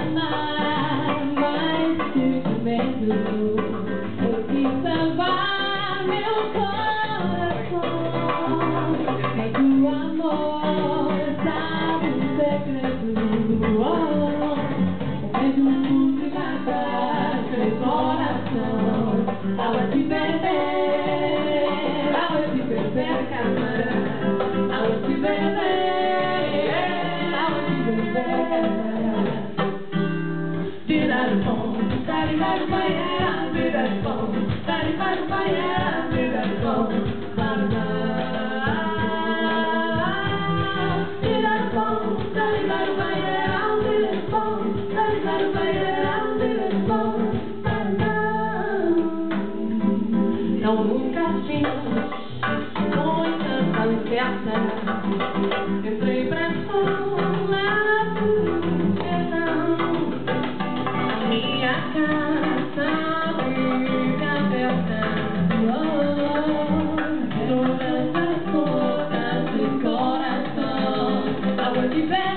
amar mais que o vento, o que salvar meu coração é que o amor sabe o segredo. Oh, o medo que mata seu coração, ao te beber, ao te beber, camarada, ao te beber, ao te beber. Não nunca com muita panqueca. Entrei pra falar do sertão. Minha casa fica aberta. Oh, as toda de coração. Água de pé.